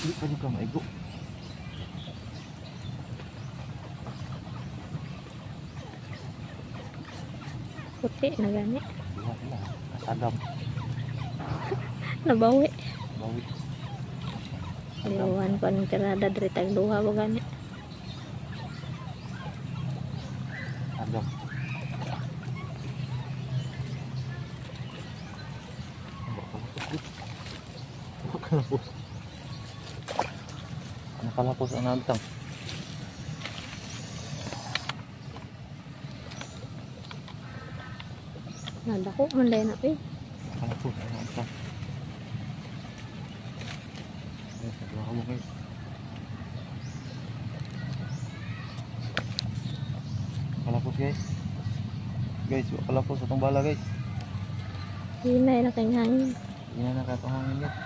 Hindi pa ka maigo. Puti na gani. Duha sila. Kasadam. Nabawi. Bawi. Liwan ang tirada dari tag duha ba gani. Nakalapos ang nagtang. Nadako man dahil na eh. Nakalapos ang nagtang. Guys, nagawa mo guys. Nakalapos guys. Guys, nakalapos atong bala guys. Hinay na kanyang hangin. Hindi na nakatungangin guys.